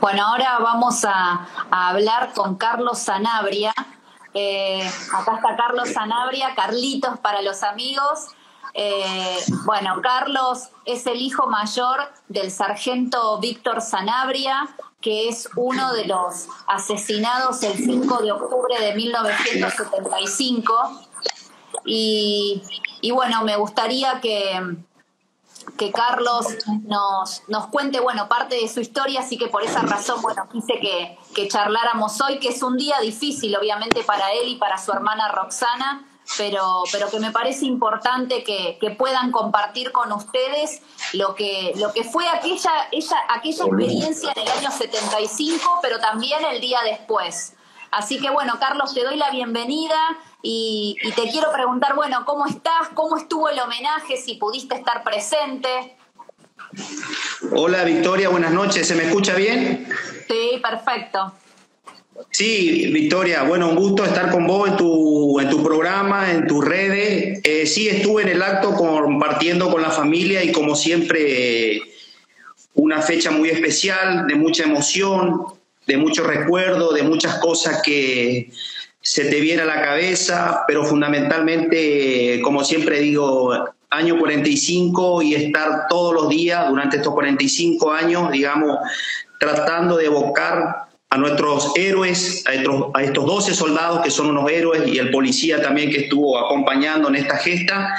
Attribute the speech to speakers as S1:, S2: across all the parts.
S1: Bueno, ahora vamos a, hablar con Carlos Sanabria. Eh, acá está Carlos Sanabria, Carlitos para los amigos. Eh, bueno, Carlos es el hijo mayor del sargento Víctor Sanabria, que es uno de los asesinados el 5 de octubre de 1975. Y, y bueno, me gustaría que, que Carlos nos, nos cuente, bueno, parte de su historia, así que por esa razón, bueno, quise que, que charláramos hoy, que es un día difícil, obviamente, para él y para su hermana Roxana, pero, pero que me parece importante que, puedan compartir con ustedes lo que, lo que fue aquella, ella, aquella experiencia en el año 75, pero también el día después. Así que bueno, Carlos, te doy la bienvenida y, y te quiero preguntar, bueno, ¿cómo estás? ¿Cómo estuvo el homenaje? Si pudiste estar presente.
S2: Hola Victoria, buenas noches. ¿Se me escucha bien?
S1: Sí, perfecto.
S2: Sí, Victoria, bueno, un gusto estar con vos en tu, en tu programa, en tus redes. Eh, sí, estuve en el acto compartiendo con la familia y como siempre una fecha muy especial, de mucha emoción, de mucho recuerdo, de muchas cosas que se te viene a la cabeza, pero fundamentalmente, como siempre digo, año 45 y estar todos los días durante estos 45 años, digamos, tratando de evocar a nuestros héroes, a estos, a estos 12 soldados que son unos héroes y el policía también que estuvo acompañando en esta gesta.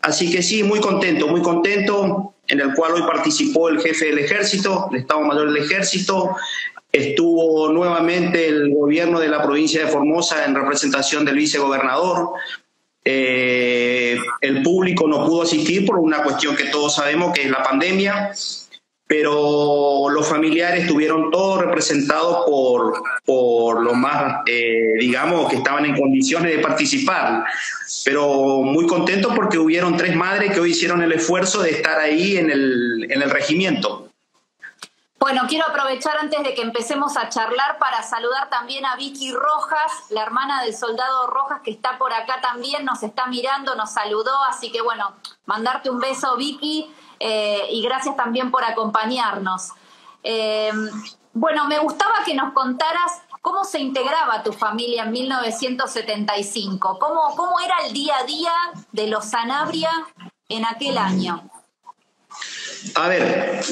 S2: Así que sí, muy contento, muy contento, en el cual hoy participó el jefe del ejército, el Estado Mayor del Ejército, estuvo nuevamente el gobierno de la provincia de Formosa en representación del vicegobernador. Eh, el público no pudo asistir por una cuestión que todos sabemos que es la pandemia pero los familiares estuvieron todos representados por, por los más, eh, digamos, que estaban en condiciones de participar. Pero muy contentos porque hubieron tres madres que hoy hicieron el esfuerzo de estar ahí en el, en el regimiento.
S1: Bueno, quiero aprovechar antes de que empecemos a charlar para saludar también a Vicky Rojas, la hermana del soldado Rojas que está por acá también, nos está mirando, nos saludó, así que bueno, mandarte un beso Vicky eh, y gracias también por acompañarnos. Eh, bueno, me gustaba que nos contaras cómo se integraba tu familia en 1975, cómo, cómo era el día a día de los Sanabria en aquel año.
S2: A ver,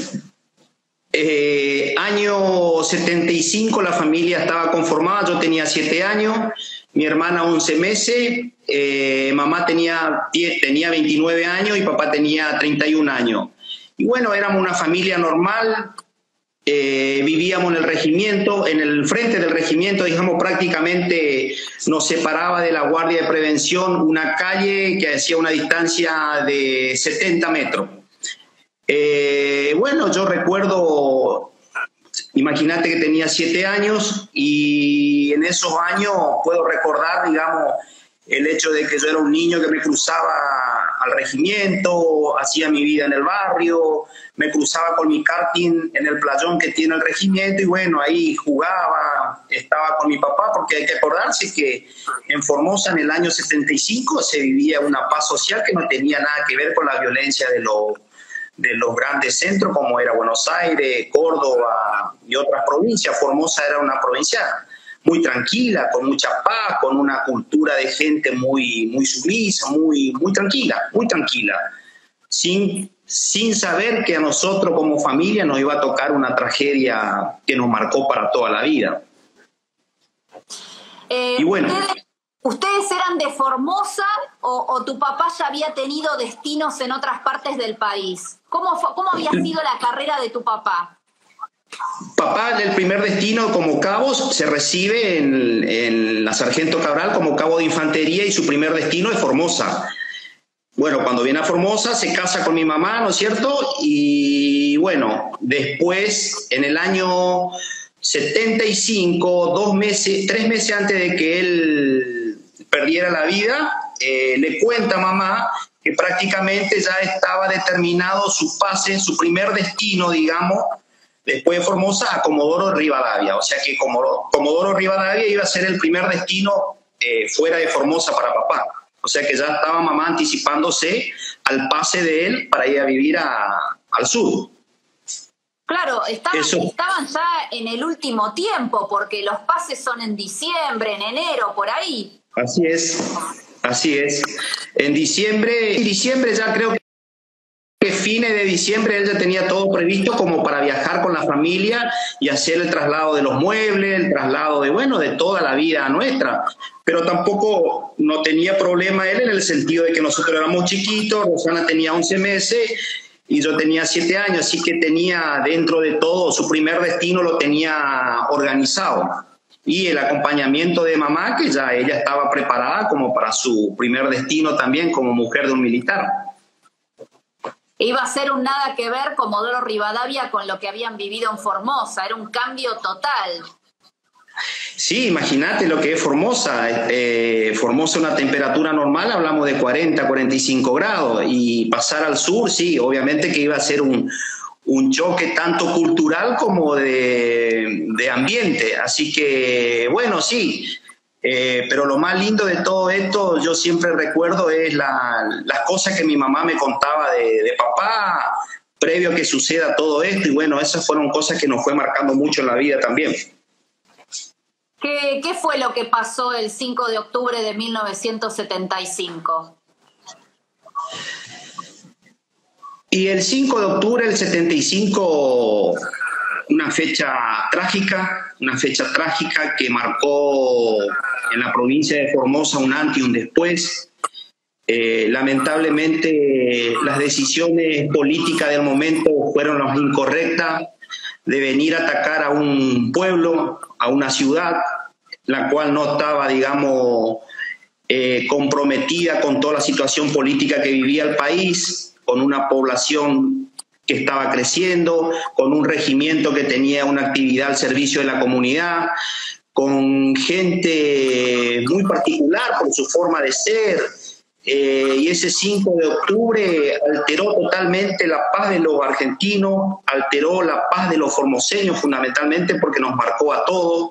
S2: eh, año 75 la familia estaba conformada, yo tenía siete años, mi hermana 11 meses, eh, mamá tenía, tenía 29 años y papá tenía 31 años. Y bueno, éramos una familia normal, eh, vivíamos en el regimiento, en el frente del regimiento, digamos, prácticamente nos separaba de la Guardia de Prevención una calle que hacía una distancia de 70 metros. Eh, bueno, yo recuerdo Imagínate que tenía siete años y en esos años puedo recordar, digamos, el hecho de que yo era un niño que me cruzaba al regimiento, hacía mi vida en el barrio, me cruzaba con mi karting en el playón que tiene el regimiento y bueno, ahí jugaba, estaba con mi papá, porque hay que acordarse que en Formosa en el año 75 se vivía una paz social que no tenía nada que ver con la violencia de los de los grandes centros como era Buenos Aires, Córdoba y otras provincias. Formosa era una provincia muy tranquila, con mucha paz, con una cultura de gente muy, muy sumisa, muy, muy tranquila, muy tranquila, sin, sin saber que a nosotros como familia nos iba a tocar una tragedia que nos marcó para toda la vida.
S1: Eh, y bueno. ¿Ustedes eran de Formosa o, tu papá ya había tenido destinos en otras partes del país? ¿Cómo, cómo había sido la carrera de tu papá?
S2: Papá, el primer destino como cabo se recibe en, la Sargento Cabral como cabo de infantería y su primer destino es Formosa. Bueno, cuando viene a Formosa se casa con mi mamá, ¿no es cierto? Y bueno, después, en el año 75, dos meses, tres meses antes de que él perdiera la vida, eh, le cuenta a mamá que prácticamente ya estaba determinado su pase, su primer destino, digamos, después de Formosa a Comodoro Rivadavia. O sea que Comodoro, Comodoro Rivadavia iba a ser el primer destino eh, fuera de Formosa para papá. O sea que ya estaba mamá anticipándose al pase de él para ir a vivir al sur.
S1: Claro, estaban, estaban ya en el último tiempo, porque los pases son en diciembre, en enero, por ahí.
S2: Así es, así es. En diciembre, en diciembre ya creo que fines de diciembre él ya tenía todo previsto como para viajar con la familia y hacer el traslado de los muebles, el traslado de, bueno, de toda la vida nuestra. Pero tampoco no tenía problema él en el sentido de que nosotros éramos chiquitos, Rosana tenía 11 meses y yo tenía 7 años, así que tenía dentro de todo, su primer destino lo tenía organizado. Y el acompañamiento de mamá, que ya ella estaba preparada como para su primer destino también como mujer de un militar
S1: iba a ser un nada que ver Comodoro Rivadavia con lo que habían vivido en Formosa, era un cambio total.
S2: Sí, imagínate lo que es Formosa. Eh, Formosa una temperatura normal, hablamos de 40, 45 grados, y pasar al sur, sí, obviamente que iba a ser un, un choque tanto cultural como de, de, ambiente. Así que, bueno, sí, eh, pero lo más lindo de todo esto, yo siempre recuerdo, es las cosas que mi mamá me contaba de, papá previo a que suceda todo esto. Y bueno, esas fueron cosas que nos fue marcando mucho en la vida también.
S1: ¿Qué, qué fue lo que pasó el 5 de octubre de 1975?
S2: Y el 5 de octubre del 75 una fecha trágica, una fecha trágica que marcó en la provincia de Formosa un antes y un después. Eh, lamentablemente las decisiones políticas del momento fueron las incorrectas de venir a atacar a un pueblo, a una ciudad, la cual no estaba, digamos, eh, comprometida con toda la situación política que vivía el país, con una población que estaba creciendo, con un regimiento que tenía una actividad al servicio de la comunidad, con gente muy particular por su forma de ser. Eh, y ese 5 de octubre alteró totalmente la paz de los argentinos, alteró la paz de los formoseños fundamentalmente porque nos marcó a todos.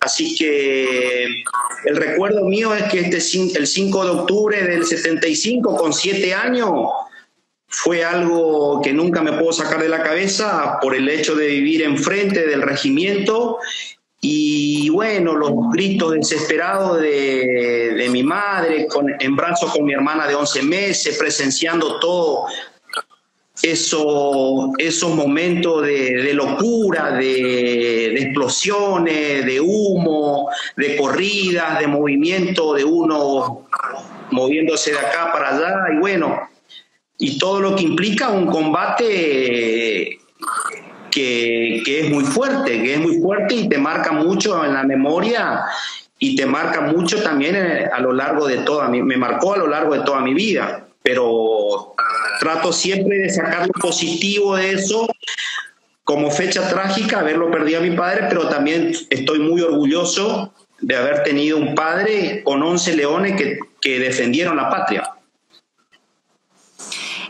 S2: Así que el recuerdo mío es que este, el 5 de octubre del 75, con siete años, fue algo que nunca me puedo sacar de la cabeza por el hecho de vivir enfrente del regimiento y bueno, los gritos desesperados de, mi madre, con, en brazos con mi hermana de 11 meses, presenciando todo eso, esos momentos de, locura, de, de, explosiones, de humo, de corridas, de movimiento de uno moviéndose de acá para allá. Y bueno, y todo lo que implica un combate que, es muy fuerte, que es muy fuerte y te marca mucho en la memoria y te marca mucho también eh, a lo largo de toda mi, me marcó a lo largo de toda mi vida, pero trato siempre de sacar lo positivo de eso como fecha trágica, haberlo perdido a mi padre, pero también estoy muy orgulloso de haber tenido un padre con 11 leones que, que defendieron la patria.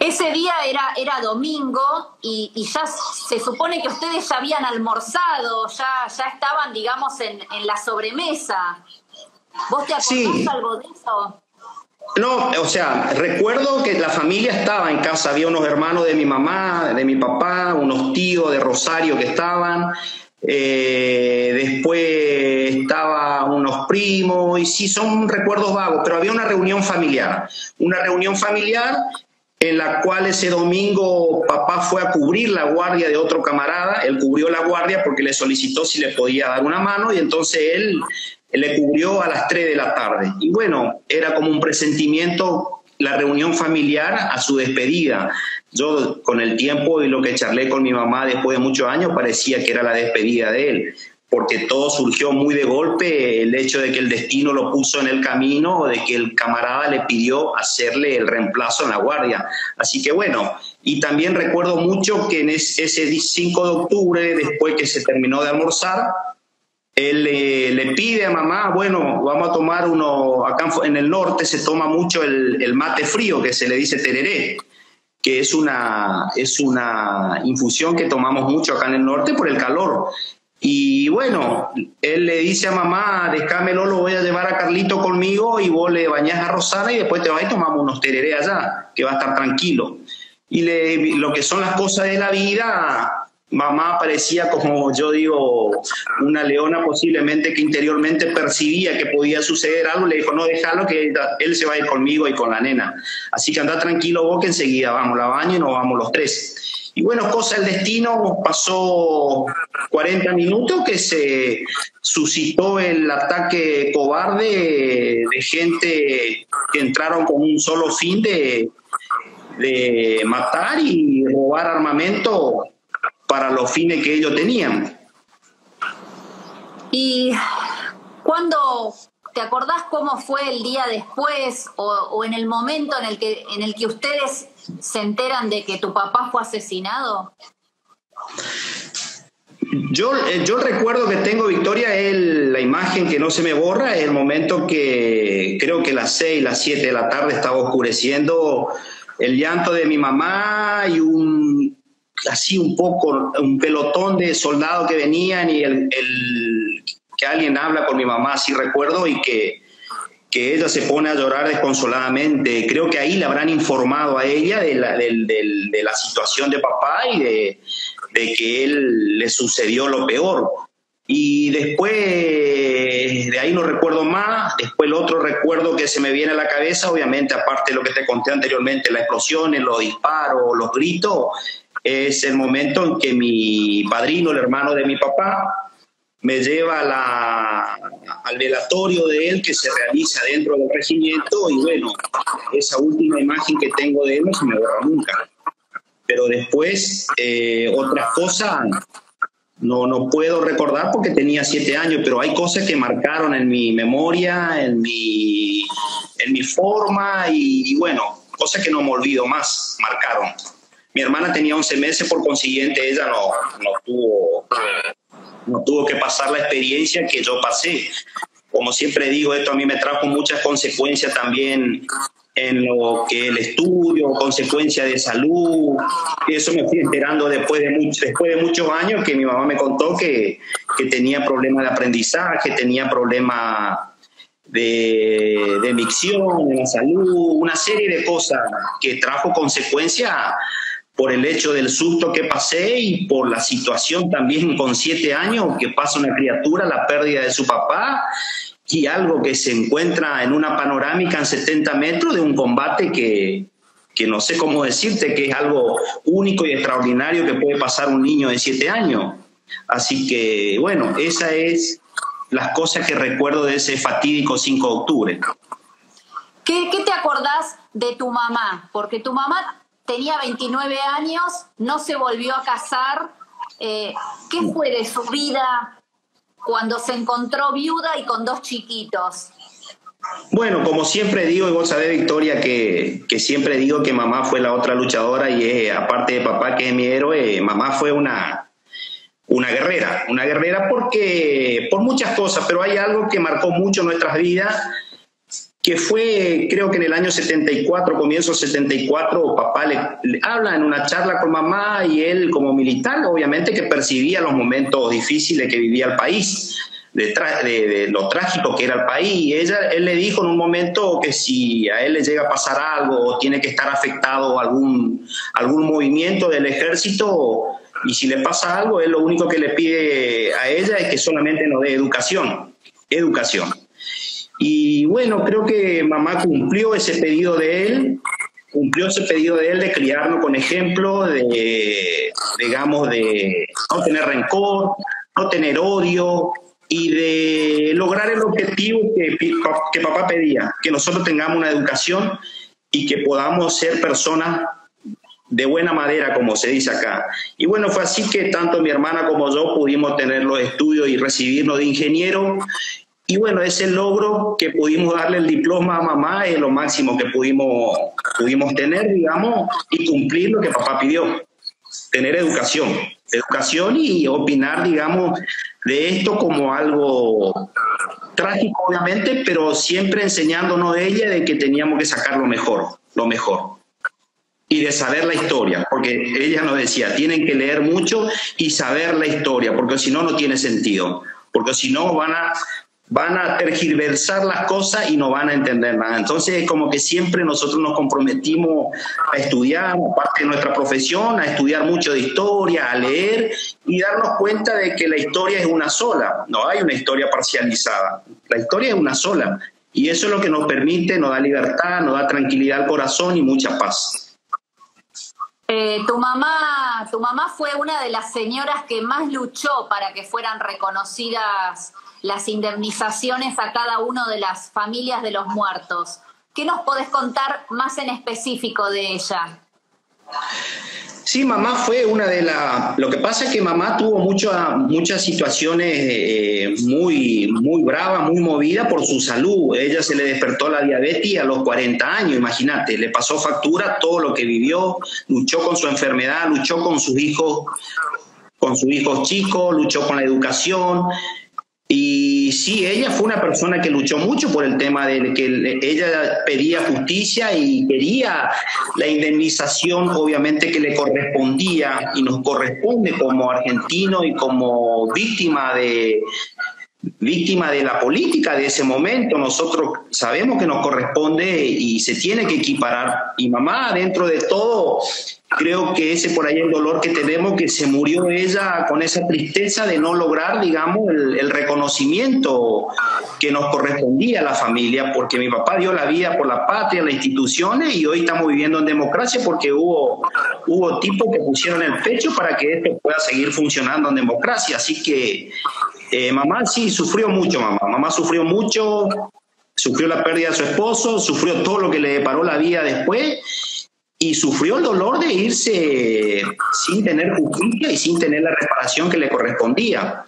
S1: Ese día era, era domingo y, ya se supone que ustedes ya habían almorzado, ya, ya estaban, digamos, en, la sobremesa. ¿Vos te acordás algo de eso?
S2: No, o sea, recuerdo que la familia estaba en casa, había unos hermanos de mi mamá, de mi papá, unos tíos de Rosario que estaban, eh, después estaba unos primos, y sí, son recuerdos vagos, pero había una reunión familiar, una reunión familiar en la cual ese domingo papá fue a cubrir la guardia de otro camarada, él cubrió la guardia porque le solicitó si le podía dar una mano y entonces él, le cubrió a las 3 de la tarde. Y bueno, era como un presentimiento la reunión familiar a su despedida. Yo con el tiempo y lo que charlé con mi mamá después de muchos años parecía que era la despedida de él porque todo surgió muy de golpe, el hecho de que el destino lo puso en el camino de que el camarada le pidió hacerle el reemplazo en la guardia. Así que bueno, y también recuerdo mucho que en ese 5 de octubre, después que se terminó de almorzar, él le, pide a mamá, bueno, vamos a tomar uno, acá en el norte se toma mucho el, el mate frío, que se le dice tereré que es una, es una infusión que tomamos mucho acá en el norte por el calor. Y bueno, él le dice a mamá, déjamelo, lo voy a llevar a Carlito conmigo y vos le bañás a Rosana y después te vas y tomamos unos tereré allá, que va a estar tranquilo. Y le, lo que son las cosas de la vida, mamá parecía como yo digo, una leona posiblemente que interiormente percibía que podía suceder algo, le dijo, no, déjalo que él se va a ir conmigo y con la nena. Así que anda tranquilo vos que enseguida vamos, la baño y nos vamos los tres. Y bueno, cosa del destino, pasó 40 minutos que se suscitó el ataque cobarde de gente que entraron con un solo fin de, de matar y robar armamento para los fines que ellos tenían.
S1: ¿Y cuándo te acordás cómo fue el día después o, o en el momento en el que en el que ustedes se enteran de que tu papá fue asesinado?
S2: Yo, eh, yo recuerdo que tengo, Victoria, la imagen que no se me borra, es el momento que creo que las 6, las 7 de la tarde estaba oscureciendo el llanto de mi mamá y un así un poco, un pelotón de soldados que venían y el, el que alguien habla con mi mamá, así recuerdo, y que que ella se pone a llorar desconsoladamente. Creo que ahí le habrán informado a ella de la, de, la situación de papá y de, que él le sucedió lo peor. Y después, de ahí no recuerdo más, después el otro recuerdo que se me viene a la cabeza, obviamente, aparte de lo que te conté anteriormente, las explosiones, los disparos, los gritos, es el momento en que mi padrino, el hermano de mi papá, me lleva al velatorio de él que se realiza dentro del regimiento y bueno, esa última imagen que tengo de él no se me borra nunca. Pero después, eh, otras cosas no, no puedo recordar porque tenía siete años, pero hay cosas que marcaron en mi memoria, en mi, en mi forma y, bueno, cosas que no me olvido más, marcaron. Mi hermana tenía 11 meses, por consiguiente ella no, no tuvo no tuvo que pasar la experiencia que yo pasé. Como siempre digo, esto a mí me trajo muchas consecuencias también en lo que el estudio, consecuencias de salud. Eso me fui enterando después de, después de muchos años que mi mamá me contó que, que tenía problemas de aprendizaje, tenía problemas de, de micción en la salud, una serie de cosas que trajo consecuencias por el hecho del susto que pasé y por la situación también con siete años que pasa una criatura, la pérdida de su papá y algo que se encuentra en una panorámica en 70 metros de un combate que, que no sé cómo decirte, que es algo único y extraordinario que puede pasar un niño de siete años. Así que, bueno, esa es las cosas que recuerdo de ese fatídico 5 de octubre.
S1: ¿Qué, ¿Qué, te acordás de tu mamá? Porque tu mamá tenía 29 años, no se volvió a casar. Eh, ¿Qué fue de su vida cuando se encontró viuda y con dos chiquitos?
S2: Bueno, como siempre digo, y vos sabés, Victoria, que, que siempre digo que mamá fue la otra luchadora y aparte de papá que es mi héroe, mamá fue una, una guerrera, una guerrera porque por muchas cosas, pero hay algo que marcó mucho nuestras vidas que fue, creo que en el año 74, comienzo 74, papá le, habla en una charla con mamá y él como militar, obviamente que percibía los momentos difíciles que vivía el país, de, de, lo trágico que era el país. Ella, él le dijo en un momento que si a él le llega a pasar algo o tiene que estar afectado algún, algún movimiento del ejército, y si le pasa algo, él lo único que le pide a ella es que solamente nos dé educación, educación. Y bueno, creo que mamá cumplió ese pedido de él, cumplió ese pedido de él de criarnos con ejemplo, de, digamos, de no tener rencor, no tener odio y de lograr el objetivo que, que papá pedía, que nosotros tengamos una educación y que podamos ser personas de buena madera, como se dice acá. Y bueno, fue así que tanto mi hermana como yo pudimos tener los estudios y recibirnos de ingeniero y bueno, ese logro que pudimos darle el diploma a mamá es lo máximo que pudimos, pudimos tener, digamos, y cumplir lo que papá pidió, tener educación, educación y opinar, digamos, de esto como algo trágico, obviamente, pero siempre enseñándonos de ella de que teníamos que sacar lo mejor, lo mejor. y de saber la historia, porque ella nos decía, tienen que leer mucho y saber la historia, porque si no, no tiene sentido, porque si no van a, van a tergiversar las cosas y no van a entender nada. Entonces es como que siempre nosotros nos comprometimos a estudiar, parte de nuestra profesión, a estudiar mucho de historia, a leer y darnos cuenta de que la historia es una sola, no hay una historia parcializada, la historia es una sola. Y eso es lo que nos permite, nos da libertad, nos da tranquilidad al corazón y mucha paz.
S1: Eh, tu mamá, tu mamá fue una de las señoras que más luchó para que fueran reconocidas las indemnizaciones a cada una de las familias de los muertos. ¿Qué nos podés contar más en específico de ella?
S2: Sí, mamá fue una de las... Lo que pasa es que mamá tuvo muchas situaciones eh, muy, muy bravas, muy movidas por su salud. Ella se le despertó la diabetes a los 40 años, imagínate, le pasó factura todo lo que vivió, luchó con su enfermedad, luchó con sus hijos, con sus hijos chicos, luchó con la educación, y sí, ella fue una persona que luchó mucho por el tema de que ella pedía justicia y quería la indemnización, obviamente, que le correspondía y nos corresponde como argentino y como víctima de, víctima de la política de ese momento. Nosotros sabemos que nos corresponde y se tiene que equiparar. Y mamá, dentro de todo, creo que ese por ahí el dolor que tenemos, que se murió ella con esa tristeza de no lograr, digamos, el, reconocimiento que nos correspondía a la familia, porque mi papá dio la vida por la patria, las instituciones, y hoy estamos viviendo en democracia porque hubo, hubo tipos que pusieron el pecho para que esto pueda seguir funcionando en democracia. Así que eh, mamá sí sufrió mucho, mamá. Mamá sufrió mucho, sufrió la pérdida de su esposo, sufrió todo lo que le deparó la vida después y sufrió el dolor de irse sin tener justicia y sin tener la reparación que le correspondía.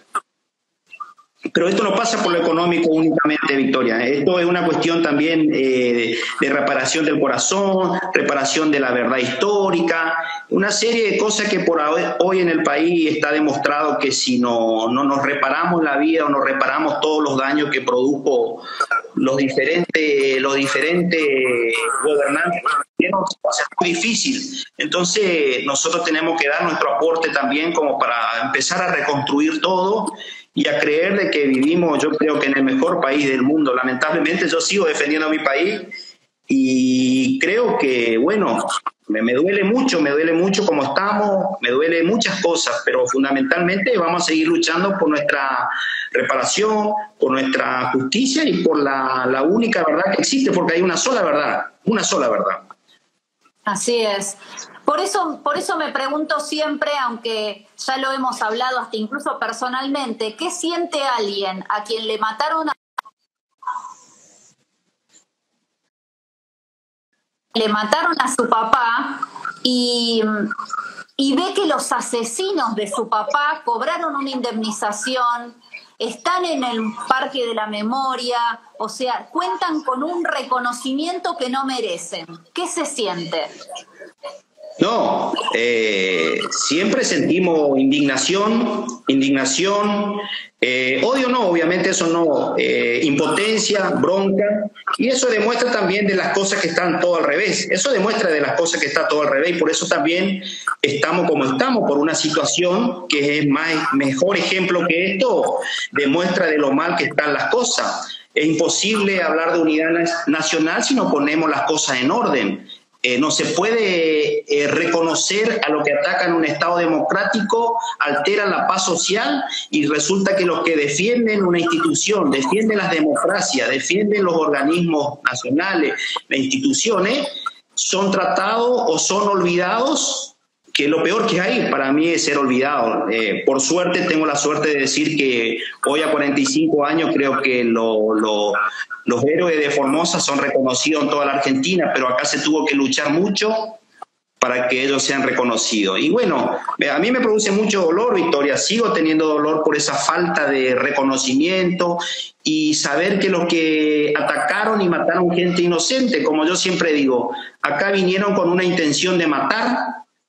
S2: Pero esto no pasa por lo económico únicamente, Victoria. Esto es una cuestión también eh, de reparación del corazón, reparación de la verdad histórica, una serie de cosas que por hoy en el país está demostrado que si no, no nos reparamos la vida o nos reparamos todos los daños que produjo los diferentes, los diferentes gobernantes va a ser muy difícil. Entonces nosotros tenemos que dar nuestro aporte también como para empezar a reconstruir todo y a creer de que vivimos, yo creo que en el mejor país del mundo. Lamentablemente yo sigo defendiendo a mi país y creo que, bueno, me, me, duele mucho, me duele mucho como estamos, me duele muchas cosas, pero fundamentalmente vamos a seguir luchando por nuestra reparación, por nuestra justicia y por la, la única verdad que existe, porque hay una sola verdad, una sola verdad.
S1: Así es. Por eso, por eso me pregunto siempre, aunque ya lo hemos hablado hasta incluso personalmente, ¿qué siente alguien a quien le mataron a le mataron a su papá y, y ve que los asesinos de su papá cobraron una indemnización, están en el Parque de la Memoria, o sea, cuentan con un reconocimiento que no merecen. ¿Qué se siente?
S2: No, eh, siempre sentimos indignación, indignación, eh, odio no, obviamente eso no, eh, impotencia, bronca, y eso demuestra también de las cosas que están todo al revés, eso demuestra de las cosas que está todo al revés, y por eso también estamos como estamos, por una situación que es más, mejor ejemplo que esto, demuestra de lo mal que están las cosas. Es imposible hablar de unidad nacional si no ponemos las cosas en orden. Eh, no se puede eh, reconocer a lo que atacan un Estado democrático, alteran la paz social y resulta que los que defienden una institución, defienden las democracias, defienden los organismos nacionales, las instituciones, son tratados o son olvidados que lo peor que hay para mí es ser olvidado. Eh, por suerte tengo la suerte de decir que hoy a 45 años creo que los héroes de Formosa son reconocidos en toda la Argentina, pero acá se tuvo que luchar mucho para que ellos sean reconocidos. Y bueno, a mí me produce mucho dolor, Victoria, sigo teniendo dolor por esa falta de reconocimiento y saber que los que atacaron y mataron gente inocente, como yo siempre digo, acá vinieron con una intención de matar,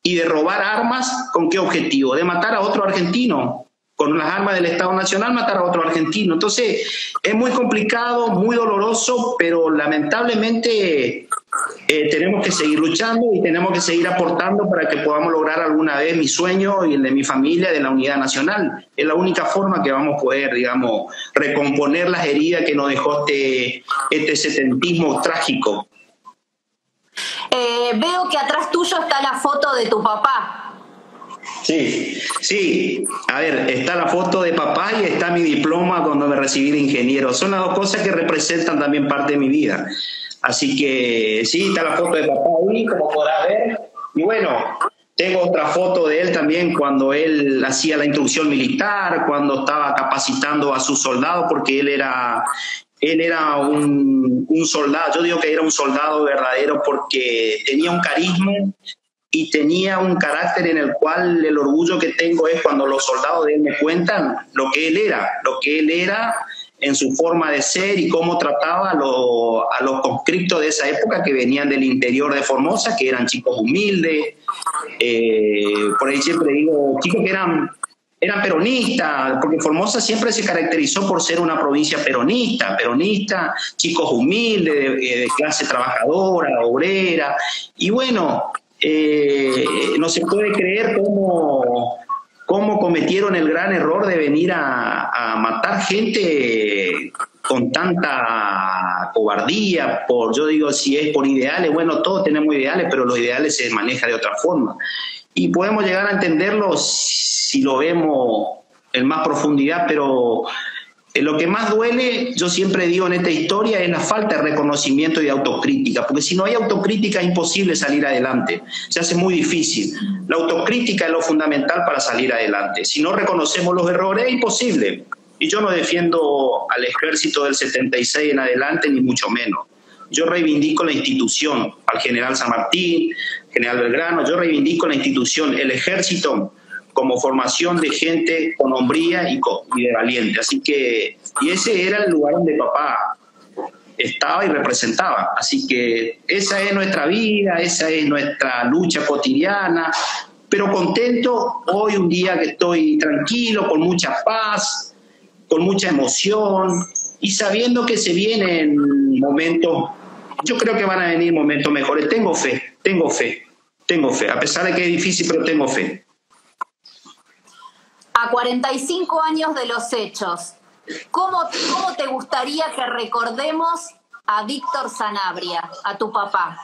S2: y de robar armas, ¿con qué objetivo? De matar a otro argentino. Con las armas del Estado Nacional matar a otro argentino. Entonces, es muy complicado, muy doloroso, pero lamentablemente eh, tenemos que seguir luchando y tenemos que seguir aportando para que podamos lograr alguna vez mi sueño y el de mi familia de la unidad nacional. Es la única forma que vamos a poder, digamos, recomponer las heridas que nos dejó este, este setentismo trágico.
S1: Eh, veo que atrás tuyo está la foto de tu papá.
S2: Sí, sí. A ver, está la foto de papá y está mi diploma cuando me recibí de ingeniero. Son las dos cosas que representan también parte de mi vida. Así que sí, está la foto de papá ahí, como podrás ver. Y bueno, tengo otra foto de él también cuando él hacía la instrucción militar, cuando estaba capacitando a sus soldados, porque él era, él era un, un, soldado, yo digo que era un soldado verdadero porque tenía un carisma y tenía un carácter en el cual el orgullo que tengo es cuando los soldados de él me cuentan lo que él era, lo que él era en su forma de ser y cómo trataba a, a los conscriptos de esa época que venían del interior de Formosa, que eran chicos humildes, eh, por ahí siempre digo, chicos que eran, eran peronistas, porque Formosa siempre se caracterizó por ser una provincia peronista, peronista, chicos humildes, de, de clase trabajadora, obrera, y bueno, eh, no se puede creer cómo, cómo, cometieron el gran error de venir a, matar gente con tanta cobardía, por, yo digo, si es por ideales, bueno, todos tenemos ideales, pero los ideales se manejan de otra forma. Y podemos llegar a entenderlo si lo vemos en más profundidad, pero eh, lo que más duele, yo siempre digo en esta historia, es la falta de reconocimiento y de autocrítica, porque si no hay autocrítica es imposible salir adelante, se hace muy difícil. La autocrítica es lo fundamental para salir adelante. Si no reconocemos los errores es imposible. Y yo no defiendo al ejército del 76 en adelante, ni mucho menos. Yo reivindico la institución, al general San Martín, general Belgrano, yo reivindico la institución, el ejército como formación de gente con hombría y, de valiente. Así que, y ese era el lugar donde papá estaba y representaba. Así que esa es nuestra vida, esa es nuestra lucha cotidiana, pero contento hoy un día que estoy tranquilo, con mucha paz, con mucha emoción y sabiendo que se vienen momentos, yo creo que van a venir momentos mejores. Tengo fe, tengo fe, tengo fe, a pesar de que es difícil, pero tengo fe
S1: a 45 años de los hechos, ¿cómo, cómo te gustaría que recordemos a Víctor Sanabria, a tu papá?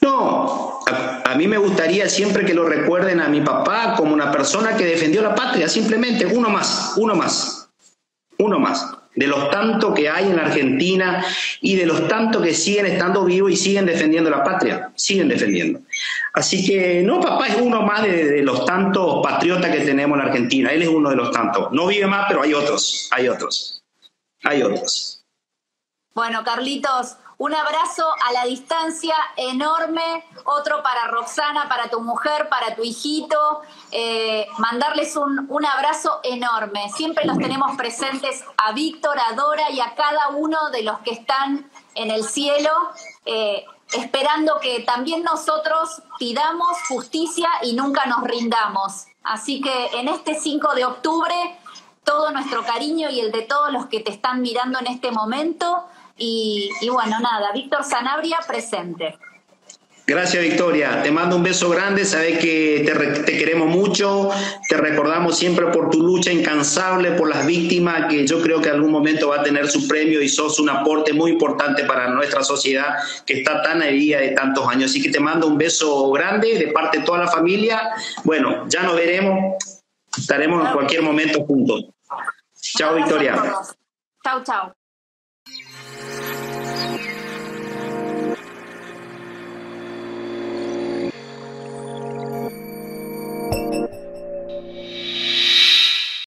S2: No, a, a, mí me gustaría siempre que lo recuerden a mi papá como una persona que defendió la patria, simplemente uno más, uno más, uno más de los tantos que hay en la Argentina y de los tantos que siguen estando vivos y siguen defendiendo la patria, siguen defendiendo. Así que no, papá es uno más de, los tantos patriotas que tenemos en Argentina, él es uno de los tantos. No vive más, pero hay otros, hay otros, hay otros.
S1: Bueno, Carlitos, un abrazo a la distancia enorme, otro para Roxana, para tu mujer, para tu hijito. Eh, mandarles un, un, abrazo enorme. Siempre los tenemos presentes a Víctor, a Dora y a cada uno de los que están en el cielo, eh, esperando que también nosotros pidamos justicia y nunca nos rindamos. Así que en este 5 de octubre, todo nuestro cariño y el de todos los que te están mirando en este momento y, bueno, nada, Víctor Sanabria presente.
S2: Gracias, Victoria. Te mando un beso grande. Sabes que te, queremos mucho. Te recordamos siempre por tu lucha incansable por las víctimas, que yo creo que algún momento va a tener su premio y sos un aporte muy importante para nuestra sociedad que está tan herida de tantos años. Así que te mando un beso grande de parte de toda la familia. Bueno, ya nos veremos. Estaremos en cualquier momento juntos. Chao, Victoria.
S1: Chao, chao.